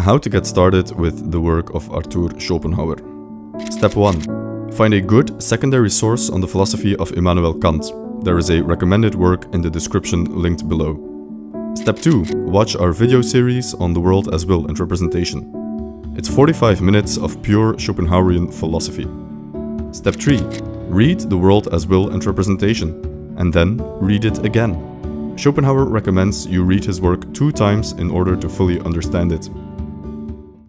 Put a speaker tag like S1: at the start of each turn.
S1: How to get started with the work of Arthur Schopenhauer. Step 1. Find a good secondary source on the philosophy of Immanuel Kant. There is a recommended work in the description linked below. Step 2. Watch our video series on the world as will and representation. It's 45 minutes of pure Schopenhauerian philosophy. Step 3. Read The World as Will and Representation, and then read it again. Schopenhauer recommends you read his work two times in order to fully understand it.